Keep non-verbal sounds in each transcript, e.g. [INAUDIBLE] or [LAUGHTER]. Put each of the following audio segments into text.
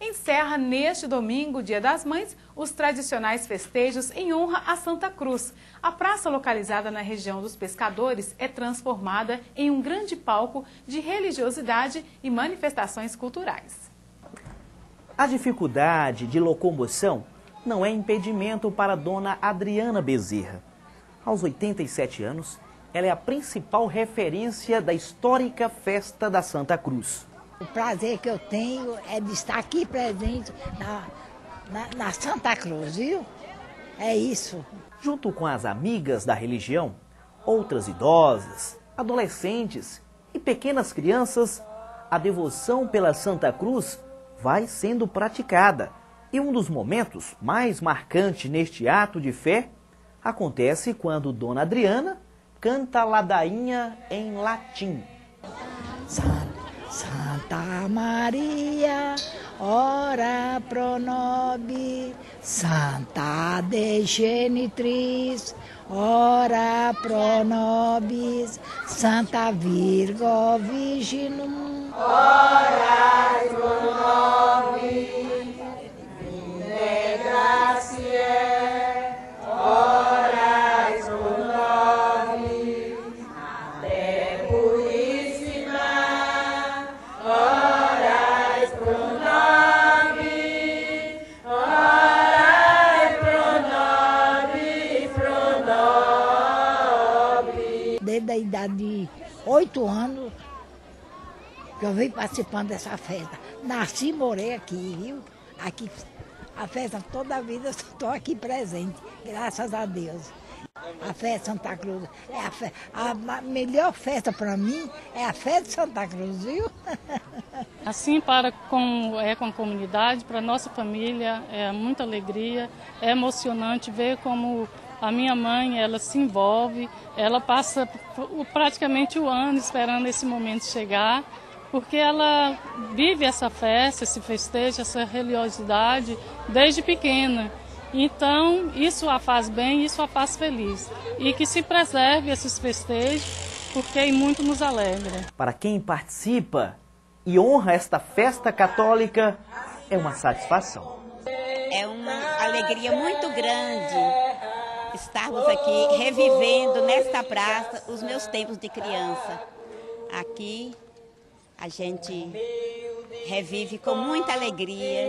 encerra neste domingo, Dia das Mães, os tradicionais festejos em honra a Santa Cruz. A praça localizada na região dos pescadores é transformada em um grande palco de religiosidade e manifestações culturais. A dificuldade de locomoção não é impedimento para dona Adriana Bezerra. Aos 87 anos, ela é a principal referência da histórica festa da Santa Cruz. O prazer que eu tenho é de estar aqui presente na, na, na Santa Cruz, viu? É isso. Junto com as amigas da religião, outras idosas, adolescentes e pequenas crianças, a devoção pela Santa Cruz vai sendo praticada. E um dos momentos mais marcantes neste ato de fé acontece quando Dona Adriana canta a ladainha em latim. Santa Maria, ora pro nobis, Santa de Genitriz, ora pro nobis, Santa Virgo Virginum, ora Desde a idade de oito anos, que eu venho participando dessa festa. Nasci e morei aqui, viu? Aqui, a festa toda a vida eu estou aqui presente, graças a Deus. A festa Santa Cruz, é a, fe- a melhor festa para mim é a festa de Santa Cruz, viu? [LAUGHS] Assim, para com, é, com a comunidade, para a nossa família, é muita alegria, é emocionante ver como a minha mãe, ela se envolve, ela passa praticamente o ano esperando esse momento chegar, porque ela vive essa festa, esse festejo, essa religiosidade desde pequena. Então, isso a faz bem, isso a faz feliz. E que se preserve esses festejos, porque muito nos alegra. Para quem participa e honra esta festa católica, é uma satisfação. É uma alegria muito grande estarmos aqui revivendo nesta praça os meus tempos de criança. Aqui a gente revive com muita alegria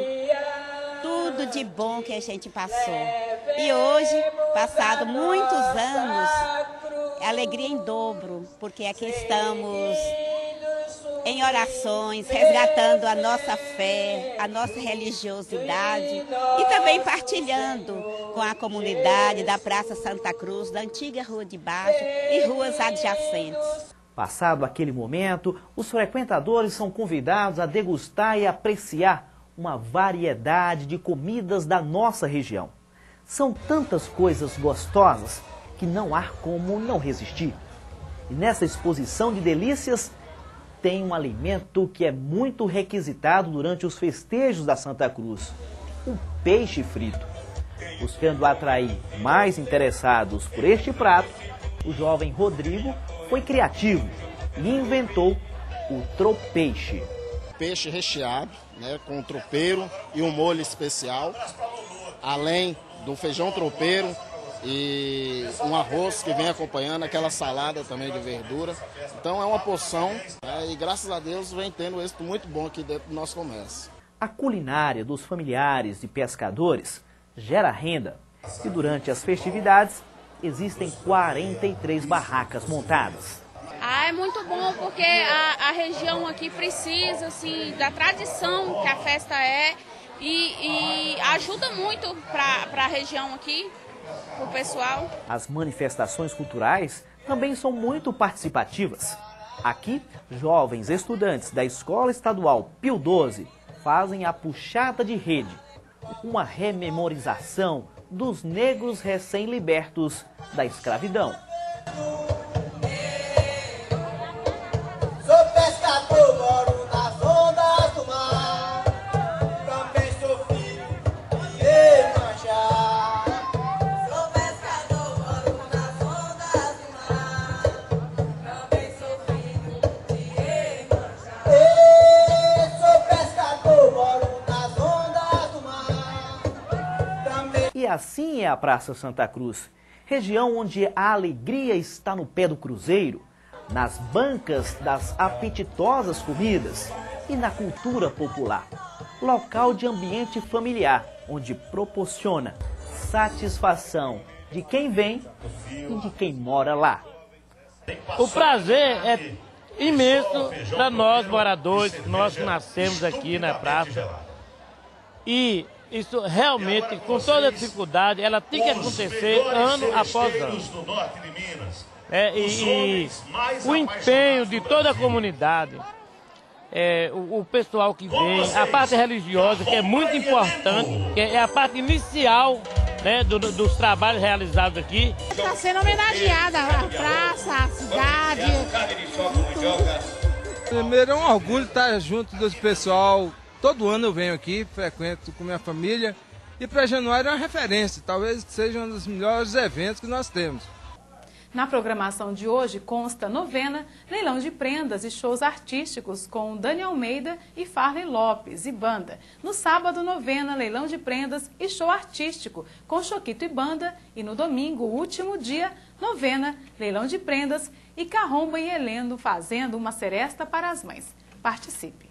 tudo de bom que a gente passou. E hoje, passado muitos anos, é alegria em dobro, porque aqui estamos em orações, resgatando a nossa fé, a nossa religiosidade e também partilhando com a comunidade da Praça Santa Cruz, da antiga Rua de Baixo e ruas adjacentes. Passado aquele momento, os frequentadores são convidados a degustar e apreciar uma variedade de comidas da nossa região. São tantas coisas gostosas que não há como não resistir. E nessa exposição de delícias tem um alimento que é muito requisitado durante os festejos da Santa Cruz: o peixe frito. Buscando atrair mais interessados por este prato, o jovem Rodrigo foi criativo e inventou o tropeixe. Peixe recheado, né, com tropeiro e um molho especial, além do feijão tropeiro e um arroz que vem acompanhando, aquela salada também de verdura. Então é uma porção né, e graças a Deus vem tendo êxito muito bom aqui dentro do nosso comércio. A culinária dos familiares de pescadores gera renda e durante as festividades existem 43 barracas montadas. Ah, é muito bom porque a, a região aqui precisa assim, da tradição que a festa é e, e ajuda muito para a região aqui, o pessoal. As manifestações culturais também são muito participativas. Aqui, jovens estudantes da Escola Estadual Pio 12 fazem a puxada de rede, uma rememorização dos negros recém-libertos da escravidão. Assim é a Praça Santa Cruz, região onde a alegria está no pé do cruzeiro, nas bancas das apetitosas comidas e na cultura popular. Local de ambiente familiar, onde proporciona satisfação de quem vem e de quem mora lá. O prazer é imenso para nós moradores, nós que nascemos aqui na praça. E isso realmente, com toda dificuldade, ela tem que acontecer ano após ano. É, e, e o empenho de toda a comunidade, é, o, o, pessoal que vem, a parte religiosa, que é muito importante, que é a parte inicial né, do, dos trabalhos realizados aqui. Está sendo homenageada a praça, a cidade. Primeiro é um orgulho estar junto do pessoal. Todo ano eu venho aqui, frequento com minha família. E para Januário é uma referência, talvez seja um dos melhores eventos que nós temos. Na programação de hoje consta novena, leilão de prendas e shows artísticos com Dani Almeida e Farley Lopes e banda. No sábado, novena, leilão de prendas e show artístico com Choquito e banda. E no domingo, último dia, novena, leilão de prendas e Carromba e Heleno fazendo uma seresta para as mães. Participe!